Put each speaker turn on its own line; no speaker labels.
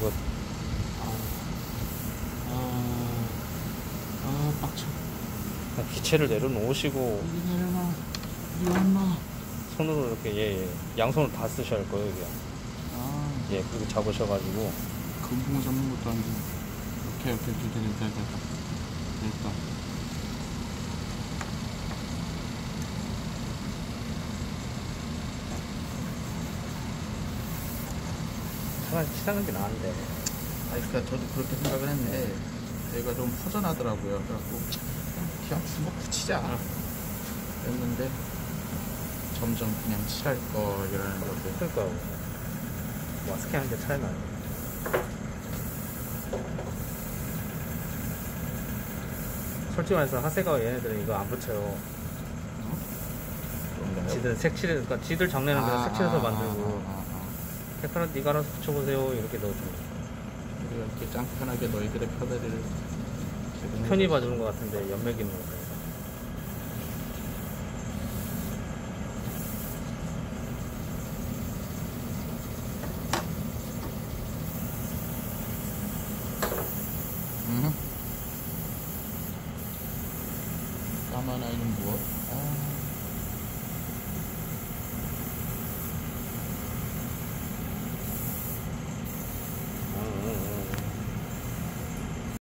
이거
아, 아, 빡쳐.
그냥 기체를 내려놓으시고
내려놔. 왔나?
손으로 이렇게 예, 예. 양손을 다 쓰셔야 할 거예요 이게
아,
예 그리고 잡으셔가지고
금붕어 잡는 것도 아니고. 이렇게, 이렇게, 이렇게, 이렇게, 이렇게. 됐다.
차라리 치사는 게 나은데
아니, 그니까 저도 그렇게 생각을 했는데, 얘가 좀 허전하더라고요. 그래갖고, 그냥 주먹 붙이자. 했는데, 점점 그냥 칠할 거, 이러는 거고.
그러니까 마스크 하는데 차이 나요 솔직히 말해서 하세가 얘네들은 이거 안 붙여요
그런가요?
지들 색칠해 그러니까 지들 장례는 그냥 색칠해서
아,
만들고
아, 아, 아.
색깔은 네가 알아서 붙여보세요 이렇게 넣어주고
우리가 이렇게 짱 편하게 너희들의 편애를 제공해
편히. 봐주는 것 같은데 연맥 있는 거 같아요
응? 까만 아이는 무엇?